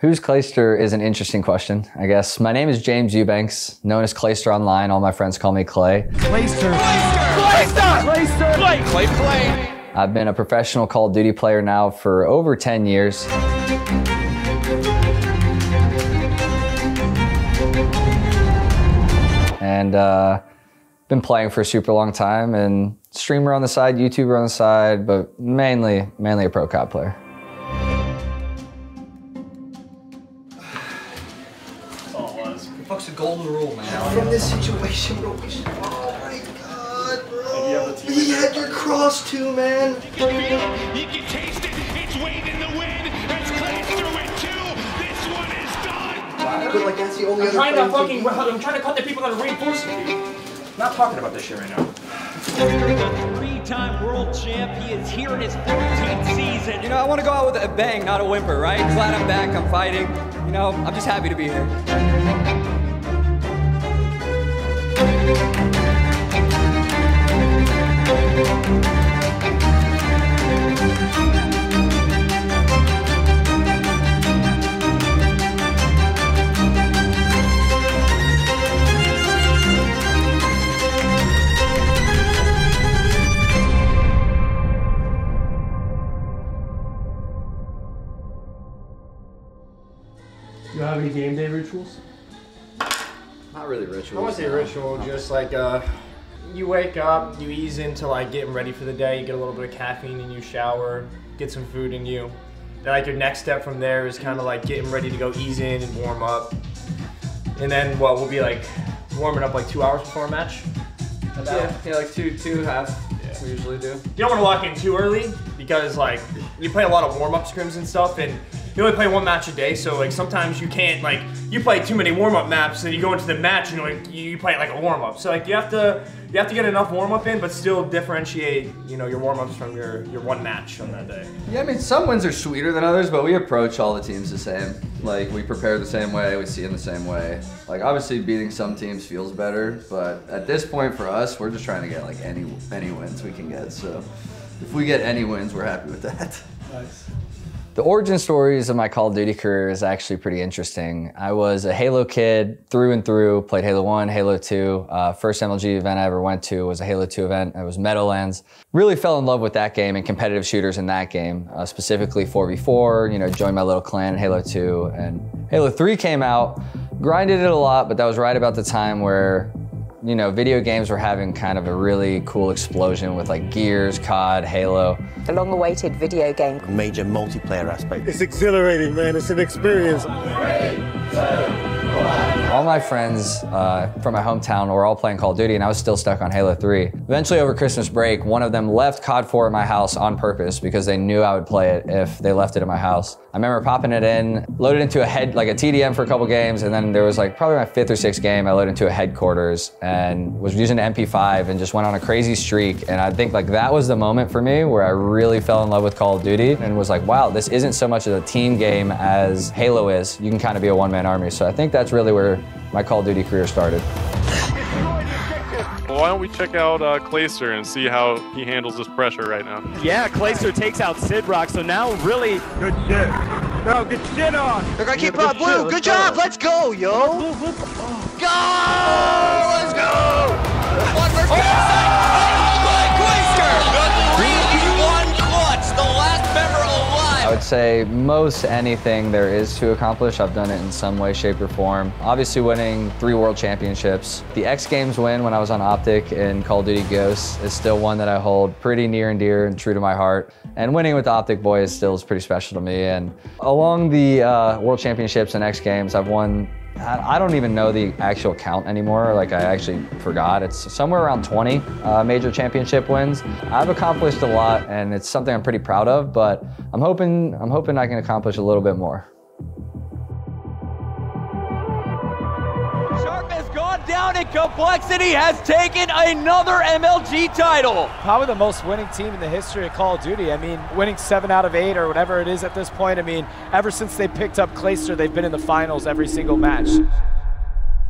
Who's Clayster is an interesting question, I guess. My name is James Eubanks, known as Clayster online. All my friends call me Clay. Clayster! Clayster! Clayster! Clay! Clay Clay! I've been a professional Call of Duty player now for over 10 years. And uh, been playing for a super long time and streamer on the side, YouTuber on the side, but mainly, mainly a pro COD player. From this situation, bro, we should. Oh my god, bro. He had your cross too, man. You can taste it. It's Wade in the wind. That's It's Clayster with two. This one is done. But like that's the only I'm other trying to thing fucking. I'm trying to cut the people that are reinforcing you. Not talking about this shit right now. Three-time world champ, he is here in his 14th season. You know, I want to go out with a bang, not a whimper, right? Glad I'm back, I'm fighting. You know, I'm just happy to be here. Do you have any game day rituals? Really I ritual. want to say ritual, just like uh, you wake up, you ease into like getting ready for the day, you get a little bit of caffeine and you, shower, get some food in you. Then like your next step from there is kind of like getting ready to go ease in and warm up. And then what we'll be like warming up like two hours before a match. Yeah, yeah, like two, two half. We usually do. You don't want to lock in too early because like you play a lot of warm up scrims and stuff, and you only play one match a day. So like sometimes you can't like you play too many warm up maps, and you go into the match and like you play it like a warm up. So like you have to you have to get enough warm up in, but still differentiate you know your warm ups from your your one match on that day. Yeah, I mean, some wins are sweeter than others, but we approach all the teams the same. Like, we prepare the same way, we see them the same way. Like, obviously, beating some teams feels better, but at this point for us, we're just trying to get like any any wins we can get. So, if we get any wins, we're happy with that. Nice. The origin stories of my Call of Duty career is actually pretty interesting. I was a Halo kid through and through, played Halo 1, Halo 2. Uh, first MLG event I ever went to was a Halo 2 event. It was Meadowlands. Really fell in love with that game and competitive shooters in that game, uh, specifically 4v4, you know, joined my little clan in Halo 2. And Halo 3 came out, grinded it a lot, but that was right about the time where you know, video games were having kind of a really cool explosion with like Gears, COD, Halo. The long awaited video game. Major multiplayer aspect. It's exhilarating, man. It's an experience. All my friends uh, from my hometown were all playing Call of Duty, and I was still stuck on Halo 3. Eventually, over Christmas break, one of them left COD 4 at my house on purpose because they knew I would play it if they left it at my house. I remember popping it in, loaded into a head like a TDM for a couple games, and then there was like probably my fifth or sixth game. I loaded into a headquarters and was using an MP5 and just went on a crazy streak. And I think like that was the moment for me where I really fell in love with Call of Duty and was like, wow, this isn't so much of a team game as Halo is. You can kind of be a one-man army. So I think that's really where my Call of Duty career started. Well, why don't we check out uh, Clayster and see how he handles this pressure right now? Yeah, Clayster takes out Sidrock, so now really good shit. No, get shit on. They're gonna keep up. Blue, good job. Let's go, yo. Go! Let's go! One versus Oh I would say most anything there is to accomplish, I've done it in some way, shape, or form. Obviously, winning three world championships. The X Games win when I was on Optic in Call of Duty Ghosts is still one that I hold pretty near and dear and true to my heart. And winning with the Optic Boys still is pretty special to me. And along the uh, world championships and X Games, I've won I don't even know the actual count anymore. Like I actually forgot. It's somewhere around 20 uh, major championship wins. I've accomplished a lot, and it's something I'm pretty proud of. But I'm hoping I'm hoping I can accomplish a little bit more. Complexity, has taken another MLG title. Probably the most winning team in the history of Call of Duty. I mean, winning seven out of eight or whatever it is at this point. I mean, ever since they picked up Clayster, they've been in the finals every single match.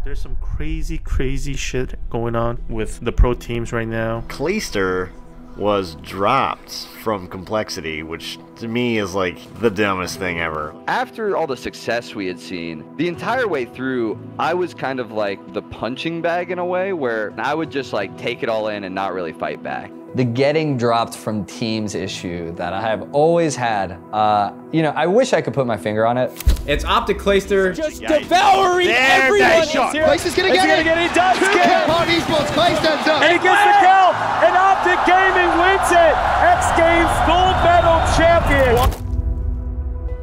There's some crazy, crazy shit going on with the pro teams right now. Clayster was dropped from complexity, which to me is like the dumbest thing ever. After all the success we had seen, the entire way through, I was kind of like the punching bag in a way where I would just like take it all in and not really fight back. The getting dropped from teams issue that I have always had. Uh, you know, I wish I could put my finger on it. It's Optic Clayster. Just devouring There, everyone. nice shot. Here. Clayster's gonna get he it. gonna get it. He does Two get kill it. Party Esports. Clay stands up. And he gets the kill. And Optic Gaming wins it. X Games gold medal champion.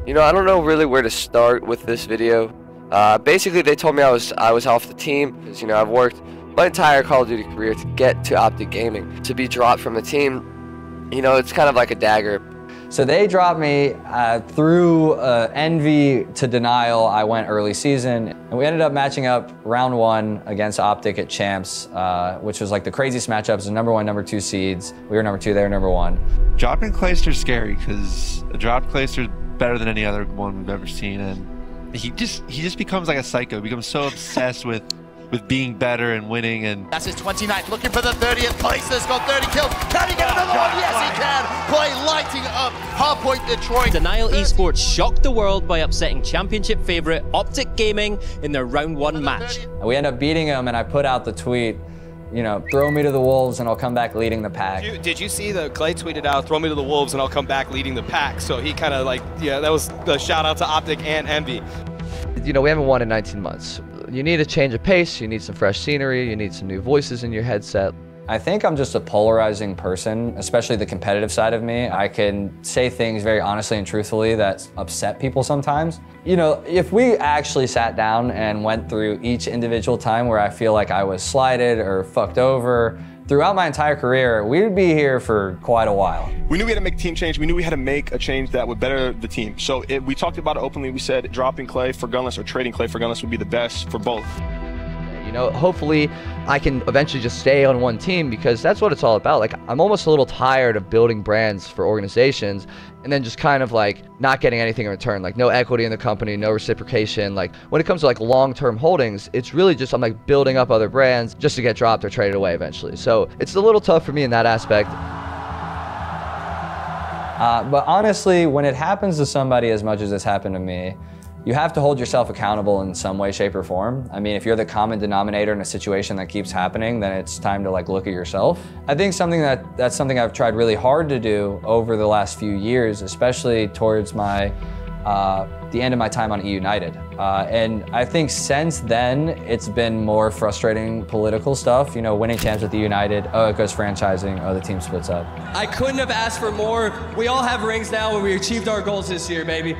You know, I don't know really where to start with this video. Uh, basically, they told me I was I was off the team because you know I've worked my entire Call of Duty career to get to Optic Gaming. To be dropped from the team, you know, it's kind of like a dagger. So they dropped me uh, through uh, envy to denial. I went early season, and we ended up matching up round one against Optic at Champs, uh, which was like the craziest matchups. The number one, number two seeds. We were number two, they were number one. Dropping Clayster's scary because a dropped Clayster's better than any other one we've ever seen, and he just he just becomes like a psycho. He becomes so obsessed with with being better and winning and That's his 29th, looking for the 30th. Clayster's got 30 kills. Can he get another one? Yes, he can. Play lighting up Hardpoint Detroit. Denial Esports shocked the world by upsetting championship favorite Optic Gaming in their round one match. We end up beating them, and I put out the tweet, you know, throw me to the wolves, and I'll come back leading the pack. You- did you see that Clay tweeted out, throw me to the Wolves and I'll come back leading the pack? So he kind of like, yeah, that was the shout out to Optic and Envy. You know, we haven't won in 19 months. You need a change of pace, you need some fresh scenery, you need some new voices in your headset. I think I'm just a polarizing person, especially the competitive side of me. I can say things very honestly and truthfully that upset people sometimes. You know, if we actually sat down and went through each individual time where I feel like I was slighted or fucked over, throughout my entire career, we'd be here for quite a while. We knew we had to make team change. We knew we had to make a change that would better the team. So it, we talked about it openly. We said dropping Clay for Gunless or trading Clay for Gunless would be the best for both. You know, hopefully I can eventually just stay on one team because that's what it's all about. Like, I'm almost a little tired of building brands for organizations and then just kind of like not getting anything in return. Like, no equity in the company, no reciprocation. Like, when it comes to like long term holdings, it's really just I'm like building up other brands just to get dropped or traded away eventually. So it's a little tough for me in that aspect. Uh, but honestly, when it happens to somebody as much as it's happened to me, you have to hold yourself accountable in some way, shape, or form. I mean, if you're the common denominator in a situation that keeps happening, then it's time to like look at yourself. I think something that that's something I've tried really hard to do over the last few years, especially towards my uh, the end of my time on E United. Uh, and I think since then, it's been more frustrating political stuff. You know, winning champs with the United, oh, it goes franchising, oh, the team splits up. I couldn't have asked for more. We all have rings now, and we achieved our goals this year, baby.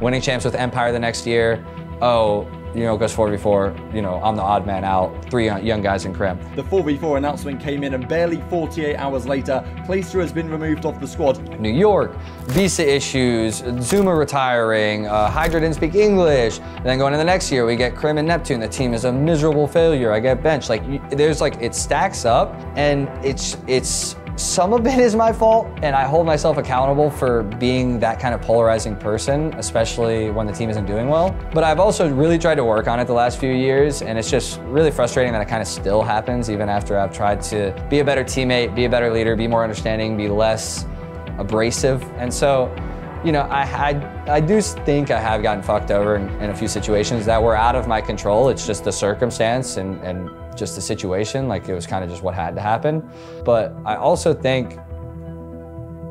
Winning champs with Empire the next year. Oh, you know, it goes 4v4. You know, I'm the odd man out. Three young guys in Crim. The 4v4 announcement came in, and barely 48 hours later, Clayster has been removed off the squad. New York, visa issues, Zuma retiring, uh, Hydra didn't speak English. And then going to the next year, we get Crim and Neptune. The team is a miserable failure. I get benched. Like, there's like, it stacks up, and it's, it's, some of it is my fault, and I hold myself accountable for being that kind of polarizing person, especially when the team isn't doing well. But I've also really tried to work on it the last few years, and it's just really frustrating that it kind of still happens even after I've tried to be a better teammate, be a better leader, be more understanding, be less abrasive. And so, you know, I had, I do think I have gotten fucked over in, in a few situations that were out of my control. It's just the circumstance and, and just the situation. Like it was kind of just what had to happen. But I also think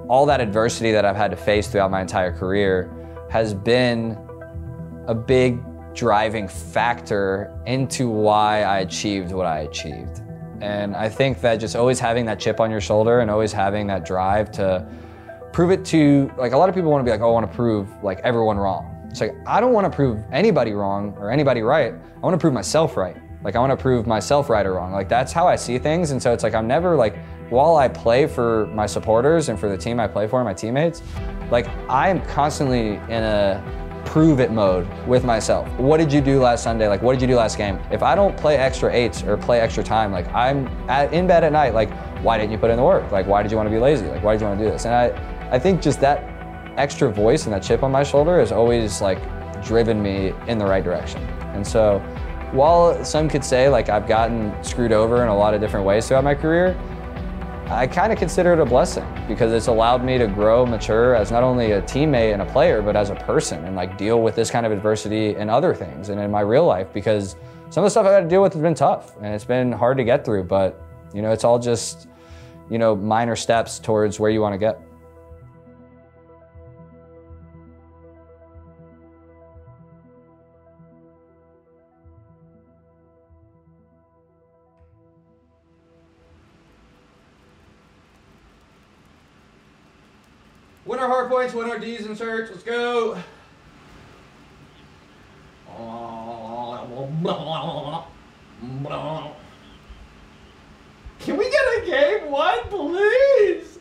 all that adversity that I've had to face throughout my entire career has been a big driving factor into why I achieved what I achieved. And I think that just always having that chip on your shoulder and always having that drive to prove it to like a lot of people want to be like, oh, I want to prove like everyone wrong. It's like I don't want to prove anybody wrong or anybody right. I want to prove myself right. Like I want to prove myself right or wrong. Like that's how I see things. And so it's like I'm never like while I play for my supporters and for the team I play for, my teammates, like I am constantly in a prove it mode with myself. What did you do last Sunday? Like, what did you do last game? If I don't play extra eights or play extra time, like I'm at, in bed at night, like, why didn't you put in the work? Like, why did you want to be lazy? Like, why did you want to do this? And I, I think just that extra voice and that chip on my shoulder has always like driven me in the right direction. And so, while some could say like I've gotten screwed over in a lot of different ways throughout my career, I kind of consider it a blessing because it's allowed me to grow, mature as not only a teammate and a player, but as a person and like deal with this kind of adversity and other things and in my real life because some of the stuff I've had to deal with has been tough and it's been hard to get through, but you know, it's all just, you know, minor steps towards where you want to get. Our hard points, win our D's and shirts. Let's go. Can we get a game one, please?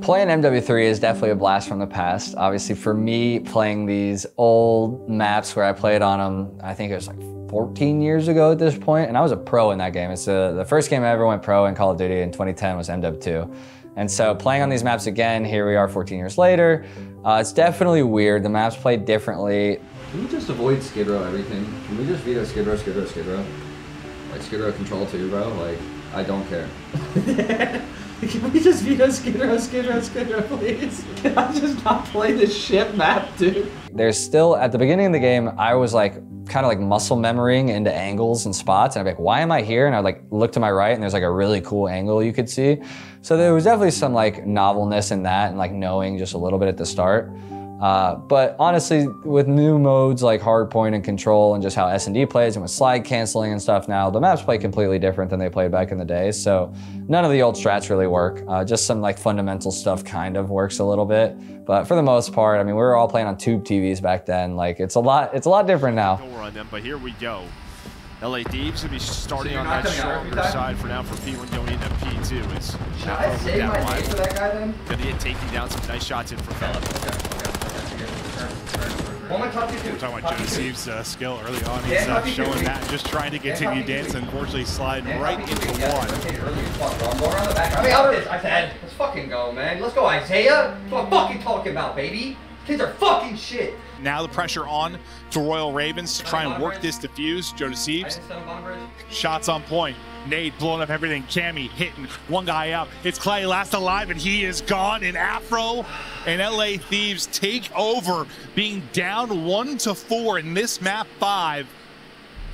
Playing MW3 is definitely a blast from the past. Obviously, for me, playing these old maps where I played on them, I think it was like 14 years ago at this point, and I was a pro in that game. It's uh, the first game I ever went pro in Call of Duty in 2010 was MW2. And so playing on these maps again, here we are 14 years later, uh, it's definitely weird. The maps play differently. Can we just avoid Skid Row everything? Can we just veto Skid Row, Skid Row, Skid Row? Like Skid Row Control too, bro? Like, I don't care. Can we just veto Skid Row, Skid Row, Skid Row, please? Can I just not play this shit map, dude? There's still, at the beginning of the game, I was like, kind of like muscle memorying into angles and spots. And I'd be like, why am I here? And I'd like look to my right and there's like a really cool angle you could see. So there was definitely some like novelness in that and like knowing just a little bit at the start. Uh, but honestly, with new modes like hardpoint and control and just how S&D plays and with slide canceling and stuff now, the maps play completely different than they played back in the day. So none of the old strats really work. Uh, just some like fundamental stuff kind of works a little bit. But for the most part, I mean, we were all playing on tube TVs back then. Like it's a lot, it's a lot different now. on them, but here we go. LA Thieves will be starting you're on that coming stronger side for now for P1 going into P2. It's Should I save my name for that guy then? Gonna get taking down some nice shots in for Philip. Hold my. We're talking about Joe Deceives' uh, skill early on. He's uh, showing that, just trying to continue dancing. Unfortunately, sliding right into. One. I mean. I said, let's fucking go, man. Let's go, Isaiah. That's what I'm fucking talking about, baby. Kids are fucking shit. Now the pressure on to Royal Ravens to try and work this defuse. Joe Deceives. Shots on point. Nate blowing up everything. Cammy hitting one guy out. It's Clay last alive, and he is gone. And Afro and LA Thieves take over, being down one to four in this map five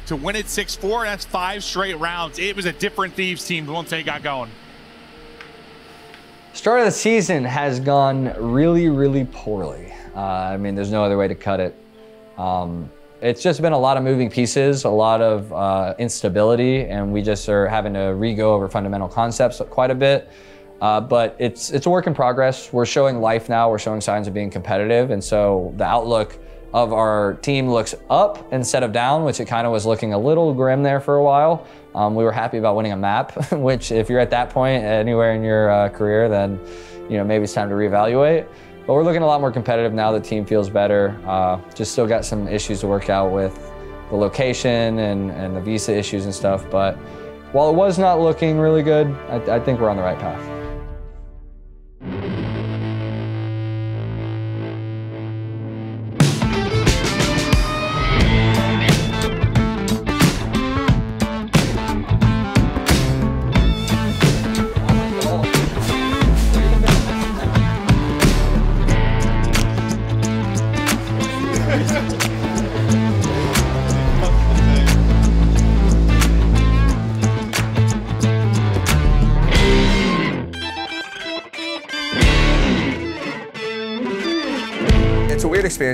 to win it 6 4. That's five straight rounds. It was a different Thieves team once they got going. Start of the season has gone really, really poorly. Uh, I mean, there's no other way to cut it. Um, it's just been a lot of moving pieces, a lot of uh, instability, and we just are having to re-go over fundamental concepts quite a bit. Uh, but it's it's a work in progress. We're showing life now. We're showing signs of being competitive, and so the outlook of our team looks up instead of down, which it kind of was looking a little grim there for a while. Um, we were happy about winning a map, which if you're at that point anywhere in your uh, career, then you know maybe it's time to reevaluate. But we're looking a lot more competitive now. The team feels better. Uh, just still got some issues to work out with the location and, and the visa issues and stuff. But while it was not looking really good, I, I think we're on the right path.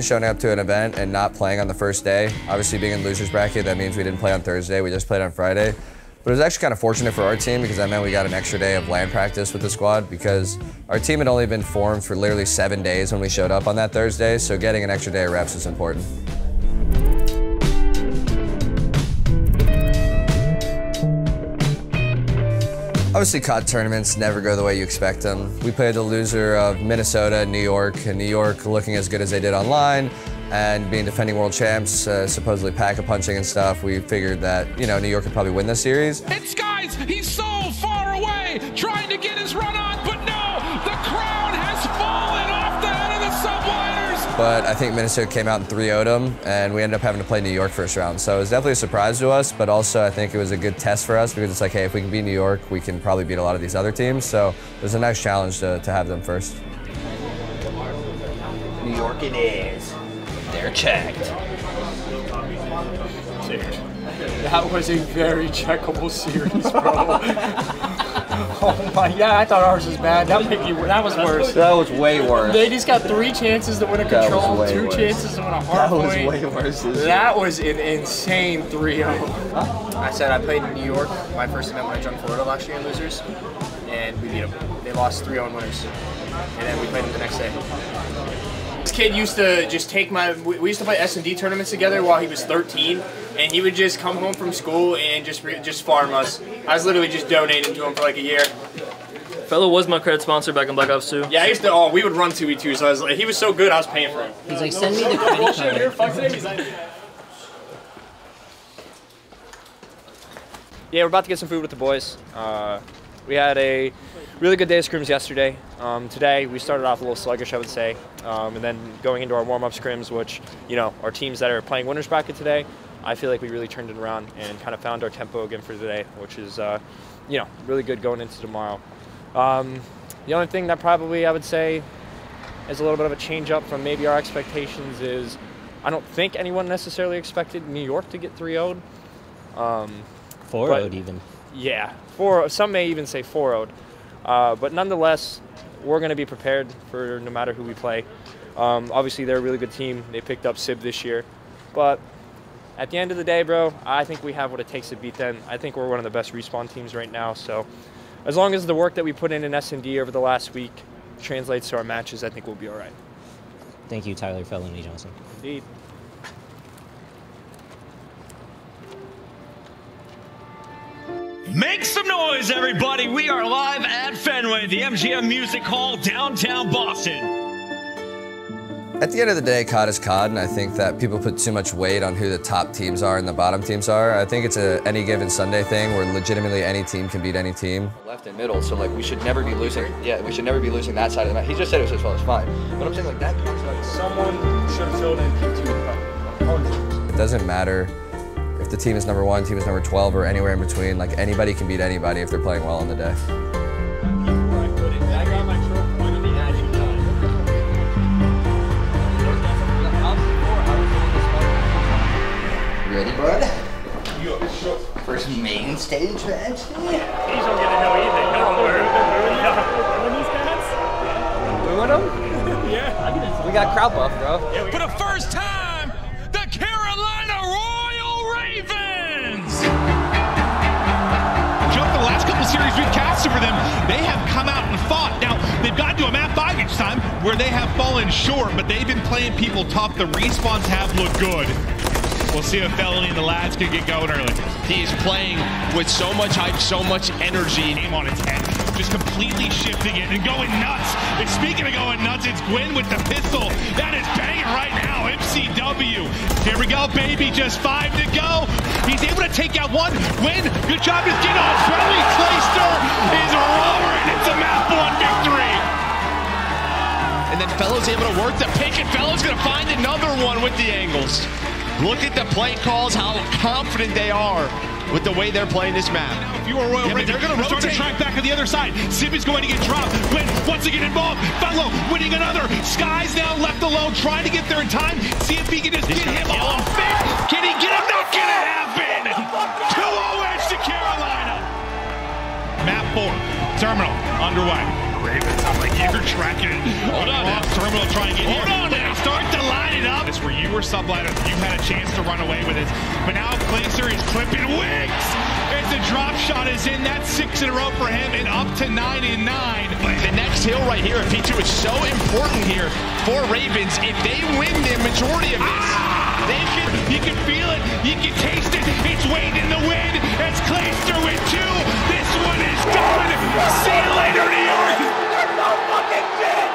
Showing up to an event and not playing on the first day. Obviously, being in losers bracket, that means we didn't play on Thursday. We just played on Friday. But it was actually kind of fortunate for our team because that meant we got an extra day of land practice with the squad because our team had only been formed for literally seven days when we showed up on that Thursday. So getting an extra day of reps was important. Obviously, COD tournaments never go the way you expect them. We played the loser of Minnesota, New York, and New York looking as good as they did online, and being defending world champs, uh, supposedly pack a punching and stuff. We figured that you know New York could probably win this series. It's guys, he's so far away, trying to get his run on, but no, but I think Minnesota came out and 3 0'd them, and we ended up having to play New York first round. So it was definitely a surprise to us, but also I think it was a good test for us because it's like, hey, if we can beat New York, we can probably beat a lot of these other teams. So it was a nice challenge to, to have them first. New York it is. They're checked. That was a very checkable series, bro. oh my, yeah, I thought ours was bad. That made me, that was worse. That was way worse. They just got three chances to win a control, two worse. chances to win a hard That was point. way worse That was an insane 3-0. I said I played in New York, my first event when I joined Florida last year in losers, and we beat them. They lost 3-0 winners, and then we played them the next day. This kid used to just take my. We we used to play S and D tournaments together while he was 13, and he would just come home from school and just re- just farm us. I was literally just donating to him for like a year. Fellow was my credit sponsor back in Black Ops 2. Yeah, I used to. Oh, we would run 2v2, so I was like, he was so good, I was paying for him. He's like, "Send me the credit card." Here, fuck it, Yeah, we're about to get some food with the boys. Uh, we had a really good day of scrims yesterday. Um, today we started off a little sluggish, I would say, um, and then going into our warm-up scrims, which you know our teams that are playing winners bracket today, I feel like we really turned it around and kind of found our tempo again for today, which is uh, you know really good going into tomorrow. Um, the only thing that probably I would say is a little bit of a change up from maybe our expectations is I don't think anyone necessarily expected New York to get 3 0'd. Um, 4 but- 0'd even. Yeah, four. Some may even say 4 0'd. Uh, but nonetheless, we're going to be prepared for no matter who we play. Um, obviously, they're a really good team. They picked up Sib this year. But at the end of the day, bro, I think we have what it takes to beat them. I think we're one of the best respawn teams right now. So as long as the work that we put in in S&D over the last week translates to our matches, I think we'll be all right. Thank you, Tyler Felony Johnson. Indeed. Make some noise, everybody. We are live at Fenway, the MGM Music Hall, downtown Boston. At the end of the day, COD is COD, and I think that people put too much weight on who the top teams are and the bottom teams are. I think it's a any given Sunday thing where legitimately any team can beat any team. Left and middle, so like we should never be losing. Yeah, we should never be losing that side of the match. He just said it was his fault. It's fine, but I'm saying like that comes like Someone should have filled in P2. It doesn't matter if the team is number one, team is number 12, or anywhere in between. Like anybody can beat anybody if they're playing well on the day. First main stage match? He's gonna get a hell either. Come on, Win these guys? We win them? Yeah. We got crowd buff, bro. For the first time, the Carolina Royal Ravens. Joke, the last couple series we've casted for them, they have come out and fought. Now, they've gotten to a map five each time where they have fallen short, but they've been playing people tough. The respawns have looked good. We'll see if Felony and the lads can get going early. He is playing with so much hype, so much energy. Game on its head, just completely shifting it and going nuts. And speaking of going nuts, it's Gwinn with the pistol. That is banging right now. MCW. Here we go, baby. Just five to go. He's able to take out one. Gwinn, good job. Is getting on. Friendly Clayster is roaring. It's a map one victory. And then Fellow's able to work the pick, and Fellow's going to find another one with the angles. Look at the play calls, how confident they are with the way they're playing this map. If you are Royal Yeah, but Ravens, they're gonna start to track back on the other side. Sim is going to get dropped. Wants to get involved. Fellow winning another. Skyz now left alone, trying to get there in time. See if he can just get him off it. Can he get him? Not gonna happen. 2-0 edge to Carolina. Map four. Terminal underway. Ravens, I'm like, you're tracking it. Hold on now. Terminal trying to get Hold on now. Start to line it up. It's where you were subliner. You had a chance to run away with it. But now Glacier is clipping wings. As the drop shot is in, that's six in a row for him and up to nine in nine. The next hill right here at P2 is so important here for Ravens. If they win the majority of this, ah! They can, you can feel it, you can taste it. It's waiting in the wind as Clayster with two. This one is gone. See you later, New York. no fucking shit.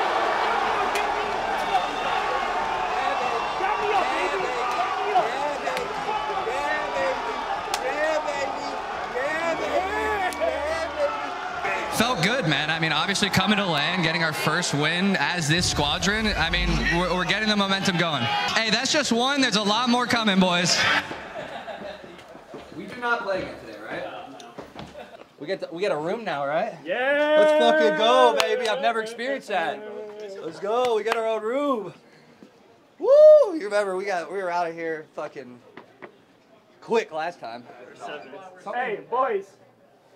Felt look good, man. I mean, obviously coming to land, getting our first win as this squadron. I mean, we're, we're getting the momentum going. Hey, that's just one. There's a lot more coming, boys. We do not play again today, right? We get the, we get a room now, right? Yeah. Let's fucking go, baby. I've never experienced that. Let's go. We got our own room. Woo! You remember we got we were out of here fucking quick last time. Hey, boys.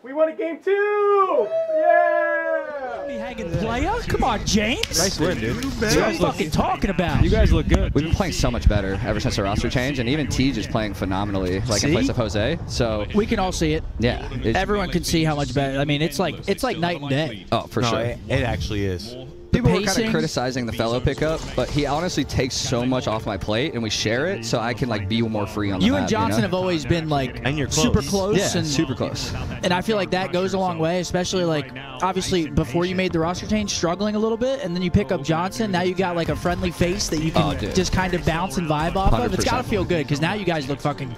We won a game two! Yeah! hanging player? Come on, James. Nice win, dude. What are you fucking talking about? You guys look good. We've been playing so much better ever since the roster change, and even TJ is playing phenomenally, like in place of Jose. So We can all see it. yeah, Everyone can see how much better. I mean, it's like it's like night and day. Oh, for No, sure. it- It actually is. People were kind of criticizing the fellow pickup, but he honestly takes so much off my plate, and we share it, so I can like be more free on the You map, and Johnson know? have always been like And you're super close. close Yeah, and super close. And I feel like that goes a long way, especially like obviously before you made the roster change, struggling a little bit, and then you pick up Johnson. Now you got like a friendly face that you can Oh, just kind of bounce and vibe off of. It's got to feel good because now you guys look fucking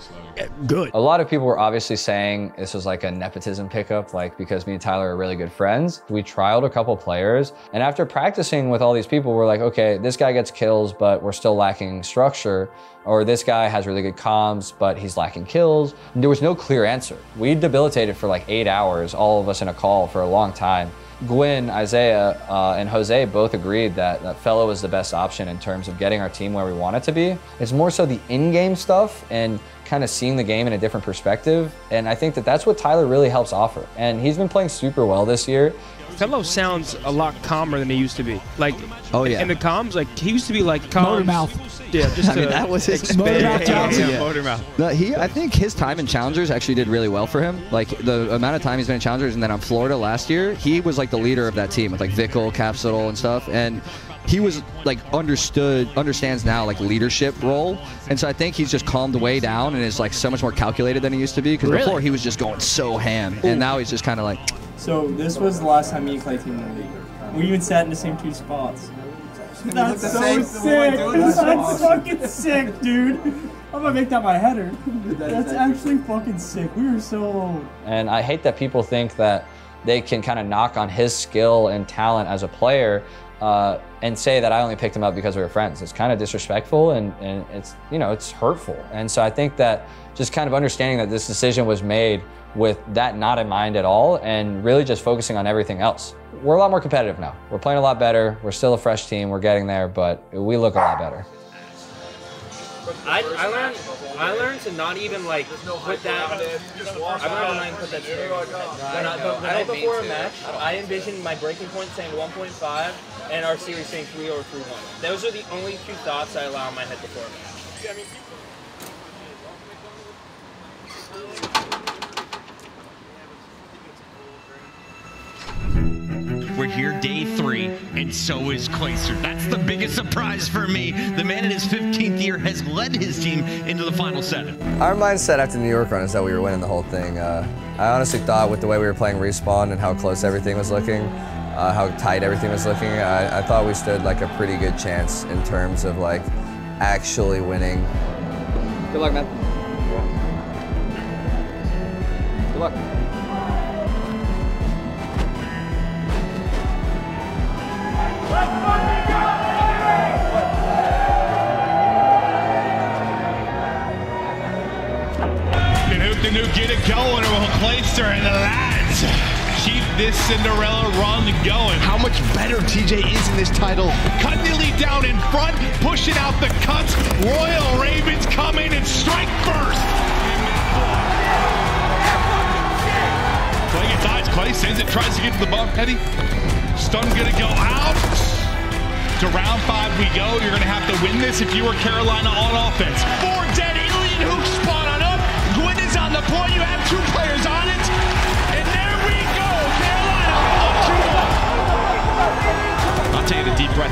good. A lot of people were obviously saying this was like a nepotism pickup, like because me and Tyler are really good friends. We trialed a couple players, and after practicing with all these people, we're like, okay, this guy gets kills, but we're still lacking structure. Or this guy has really good comms, but he's lacking kills. And there was no clear answer. We debilitated for like eight hours, all of us in a call for a long time. Gwinn, Isaiah, uh, and Jose both agreed that, that Fellow was the best option in terms of getting our team where we want it to be. It's more so the in-game stuff and kind of seeing the game in a different perspective. And I think that that's what Tyler really helps offer. And he's been playing super well this year. Fellow sounds a lot calmer than he used to be. Like, Oh, yeah. in the comms, like he used to be like calm. Motor mouth. Yeah, just I mean, that was his expand- Motor mouth Johnson. Yeah, motor mouth. No, he. I think his time in Challengers actually did really well for him. Like the amount of time he's been in Challengers, and then on Florida last year, he was like the leader of that team with like Vickle, Capsule, and stuff. And he was like understood, understands now like leadership role. And so I think he's just calmed way down and is like so much more calculated than he used to be. Because Really? before he was just going so ham, and now he's just kind of like. So this was the last time me and Clay teamed in the league. We even sat in the same two spots. That's so same- sick. we went through this That's spot. fucking sick, dude. I'm gonna make that my header. That's actually fucking sick. We were so old. And I hate that people think that they can kind of knock on his skill and talent as a player uh, and say that I only picked him up because we were friends. It's kind of disrespectful and, and it's, you know, it's hurtful. And so I think that just kind of understanding that this decision was made with that not in mind at all and really just focusing on everything else. We're a lot more competitive now. We're playing a lot better. We're still a fresh team. We're getting there, but we look a lot better. I, I learned I learned to not even like put that. I learned to not put that. When I, the, night before a match, I envisioned my breaking point saying 1.5 and our series saying 3 or 3-1. Those are the only two thoughts I allow in my head before a match. We're here day three, and so is Clayster. That's the biggest surprise for me. The man in his 15th year has led his team into the final seven. Our mindset after the New York run is that we were winning the whole thing. Uh, I honestly thought with the way we were playing respawn and how close everything was looking, uh, how tight everything was looking, I, I thought we stood like a pretty good chance in terms of like actually winning. Good luck, man. Good luck. Going, will Clayster and the lads keep this Cinderella run going? How much better TJ is in this title? Cut nearly down in front, pushing out the cuts. Royal Ravens come in and strike first. Clay gets eyes. Clay sends it, tries to get to the bump. Eddie, stun gonna go out. To round five we go. You're gonna have to win this if you were Carolina on offense. Four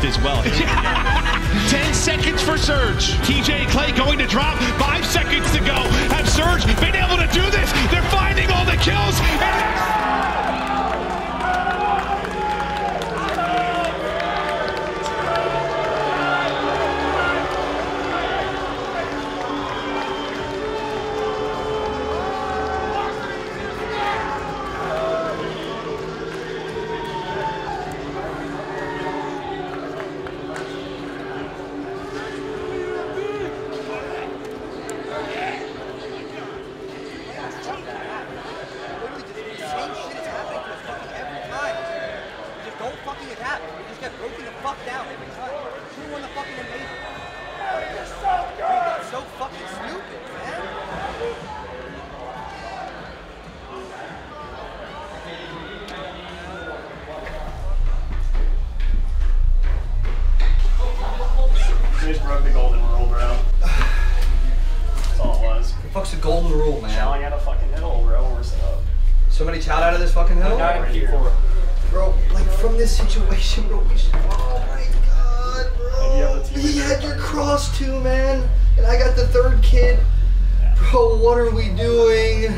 as well. 10 seconds for Surge. TJ Clay going to drop. Five seconds to go. Have Surge been able to do this? They're finding all the kills. And Chowed out of this fucking in Q4. Bro, like from this situation, bro, we should, oh my god, bro. He had your cross too, man. And I got the third kid. Bro, what are we doing?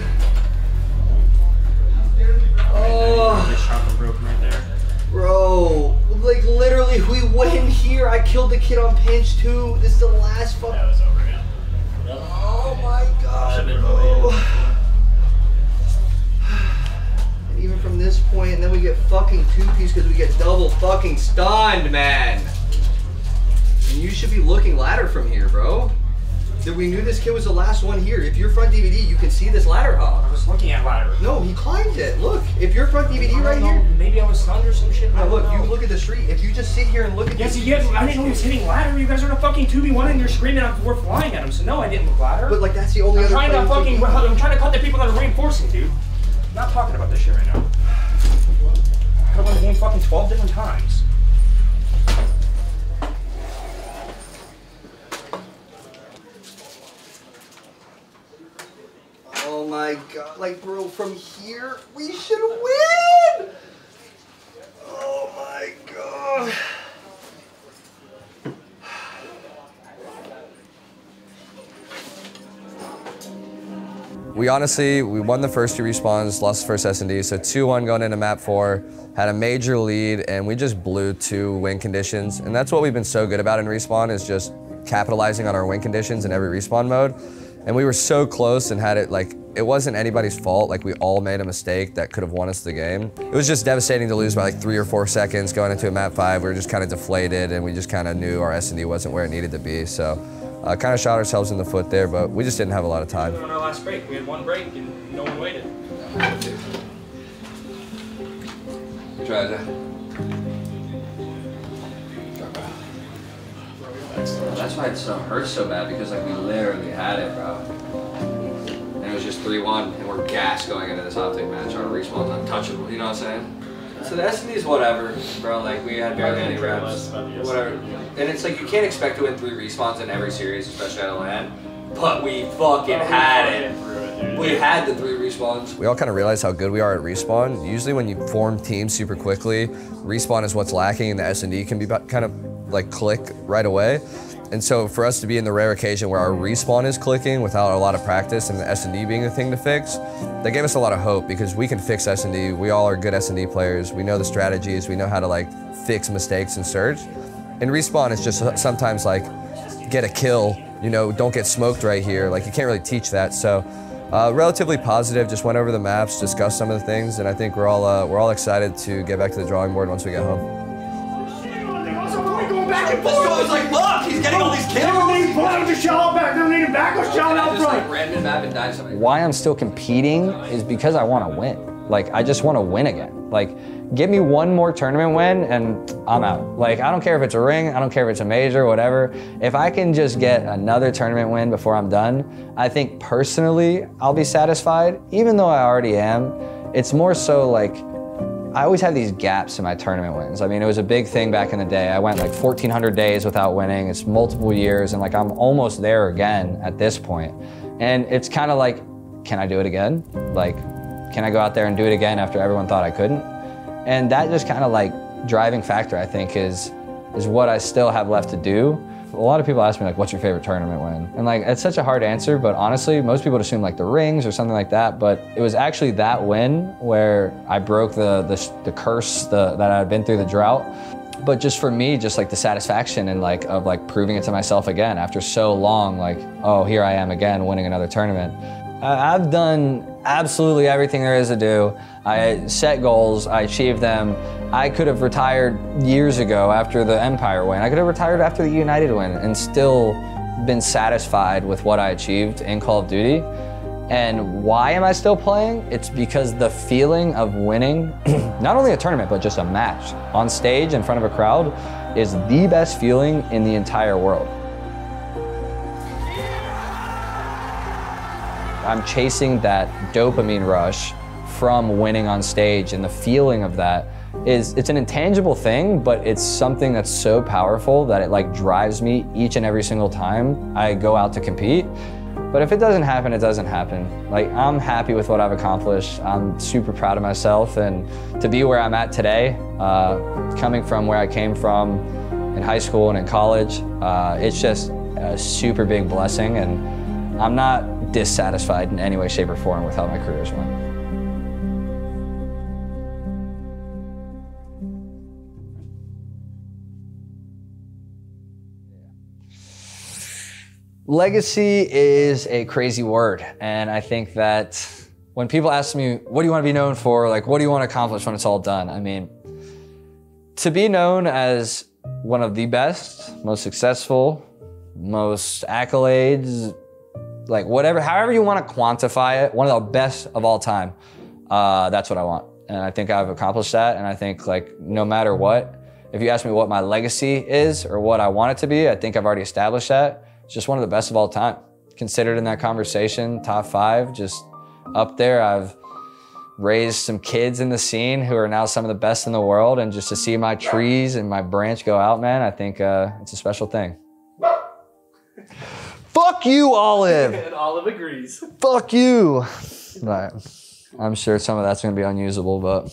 Oh, broken right there. bro. Like literally, we win here. I killed the kid on pinch too. This is the last fuck. That was over, yeah. Oh my god, bro. This point, and then we get fucking two piece because we get double fucking stunned, man. And you should be looking ladder from here, bro. That we knew this kid was the last one here. If you're front DVD, you can see this ladder hop. I was looking at ladder. No, he climbed it. Look, if you're front DVD right know, here. Maybe I was stunned or some shit. No, look, you look at the street. If you just sit here and look at Yes, this. yes, I didn't know he was hitting ladder. You guys are in a fucking 2v1 and you're screaming out we're flying at him. So no, I didn't look ladder. But like that's the only I'm other trying to fucking, I'm trying to cut the people that are reinforcing, dude. I'm not talking about this shit right now. Won the game fucking 12 different times. Oh my god, like bro, from here we should win! Oh my god. We honestly, we won the first two respawns, lost the first S&D, so 2-1 going into map 4, had a major lead, and we just blew two win conditions. And that's what we've been so good about in respawn is just capitalizing on our win conditions in every respawn mode. And we were so close and had it like, it wasn't anybody's fault, like we all made a mistake that could have won us the game. It was just devastating to lose by like three or four seconds going into a map 5. We were just kind of deflated and we just kind of knew our S&D wasn't where it needed to be. So uh, kind of shot ourselves in the foot there, but we just didn't have a lot of time. On our last break, we had one break and no one waited. Try that. That's why it so hurts so bad because like we literally had it, bro. And it was just 3-1 and we're gas going into this optic match. Our respawn's untouchable, you know what I'm saying? So the S&D's whatever, bro. Like we had barely any reps, whatever. And it's like you can't expect to win three respawns in every series, especially at a LAN. But we fucking had it. We had the three respawns. We all kind of realize how good we are at respawn. Usually when you form teams super quickly, respawn is what's lacking and the S&D can be kind of like click right away. And so for us to be in the rare occasion where our respawn is clicking without a lot of practice and the S&D being the thing to fix, that gave us a lot of hope because we can fix S&D. We all are good S&D players. We know the strategies. We know how to like fix mistakes and surge. And respawn is just sometimes like get a kill, you know, don't get smoked right here. Like you can't really teach that. So uh, relatively positive, just went over the maps, discussed some of the things, and I think we're all, uh, we're all excited to get back to the drawing board once we get home. Also, we're only going back and forth. This guy's like, look, he's getting all these They don't need pull out the shell back. They don't need him back. Go shell out Just like front. random map and dive something. Why I'm still competing is because I want to win. Like, I just want to win again. Like, give me one more tournament win and I'm out. Like, I don't care if it's a ring, I don't care if it's a major, whatever. If I can just get another tournament win before I'm done, I think personally I'll be satisfied, even though I already am. It's more so like, I always have these gaps in my tournament wins. I mean, it was a big thing back in the day. I went like 1,400 days without winning. It's multiple years, and like I'm almost there again at this point. And it's kind of like, can I do it again? Like, can I go out there and do it again after everyone thought I couldn't? And that just kind of like driving factor, I think, is is what I still have left to do. A lot of people ask me like, what's your favorite tournament win? And like, it's such a hard answer, but honestly, most people would assume like the rings or something like that. But it was actually that win where I broke the the, the curse the, that I had been through the drought. But just for me, just like the satisfaction and like of like proving it to myself again after so long, like, oh, here I am again winning another tournament. I've done absolutely everything there is to do. I set goals, I achieved them. I could have retired years ago after the Empire win. I could have retired after the United win and still been satisfied with what I achieved in Call of Duty. And why am I still playing? It's because the feeling of winning, not only a tournament, but just a match on stage in front of a crowd, is the best feeling in the entire world. I'm chasing that dopamine rush from winning on stage, and the feeling of that is it's an intangible thing, but it's something that's so powerful that it like drives me each and every single time I go out to compete. But if it doesn't happen, it doesn't happen. Like I'm happy with what I've accomplished. I'm super proud of myself and to be where I'm at today, uh, coming from where I came from in high school and in college, uh, it's just a super big blessing and I'm not dissatisfied in any way, shape, or form with how my career's went. Legacy is a crazy word, and I think that when people ask me, what do you want to be known for? Like, what do you want to accomplish when it's all done? I mean, to be known as one of the best, most successful, most accolades, like whatever, however you want to quantify it, one of the best of all time, uh, that's what I want. And I think I've accomplished that. And I think like no matter what, if you ask me what my legacy is or what I want it to be, I think I've already established that. Just one of the best of all time. Considered in that conversation, top five, just up there. I've raised some kids in the scene who are now some of the best in the world. And just to see my trees and my branch go out, man, I think uh, it's a special thing. Fuck you, Olive. and Olive agrees. Fuck you. Right. I'm sure some of that's going to be unusable, but